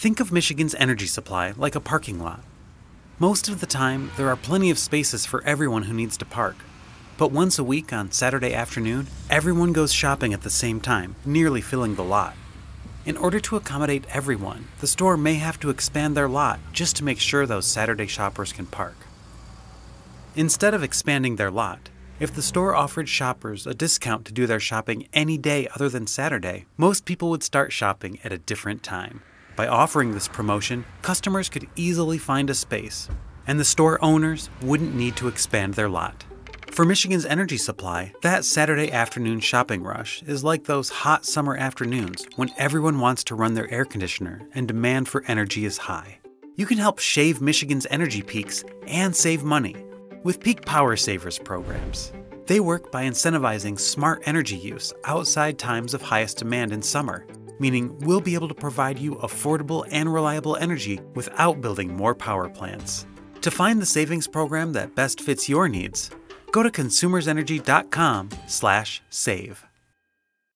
Think of Michigan's energy supply like a parking lot. Most of the time, there are plenty of spaces for everyone who needs to park. But once a week on Saturday afternoon, everyone goes shopping at the same time, nearly filling the lot. In order to accommodate everyone, the store may have to expand their lot just to make sure those Saturday shoppers can park. Instead of expanding their lot, if the store offered shoppers a discount to do their shopping any day other than Saturday, most people would start shopping at a different time. By offering this promotion, customers could easily find a space, and the store owners wouldn't need to expand their lot. For Michigan's energy supply, that Saturday afternoon shopping rush is like those hot summer afternoons when everyone wants to run their air conditioner and demand for energy is high. You can help shave Michigan's energy peaks and save money with Peak Power Savers programs. They work by incentivizing smart energy use outside times of highest demand in summer, meaning we'll be able to provide you affordable and reliable energy without building more power plants. To find the savings program that best fits your needs, go to consumersenergy.com/save.